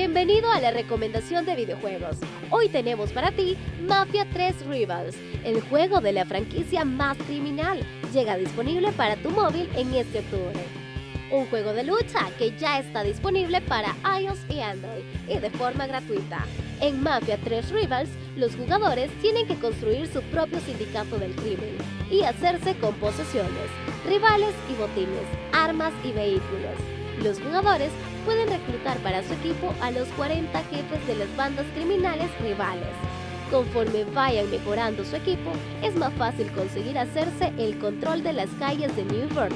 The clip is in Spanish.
Bienvenido a la recomendación de videojuegos. Hoy tenemos para ti Mafia 3 Rivals, el juego de la franquicia más criminal. Llega disponible para tu móvil en este octubre. Un juego de lucha que ya está disponible para iOS y Android y de forma gratuita. En Mafia 3 Rivals, los jugadores tienen que construir su propio sindicato del crimen y hacerse con posesiones, rivales y botines, armas y vehículos. Los jugadores pueden reclutar para su equipo a los 40 jefes de las bandas criminales rivales. Conforme vayan mejorando su equipo, es más fácil conseguir hacerse el control de las calles de New York.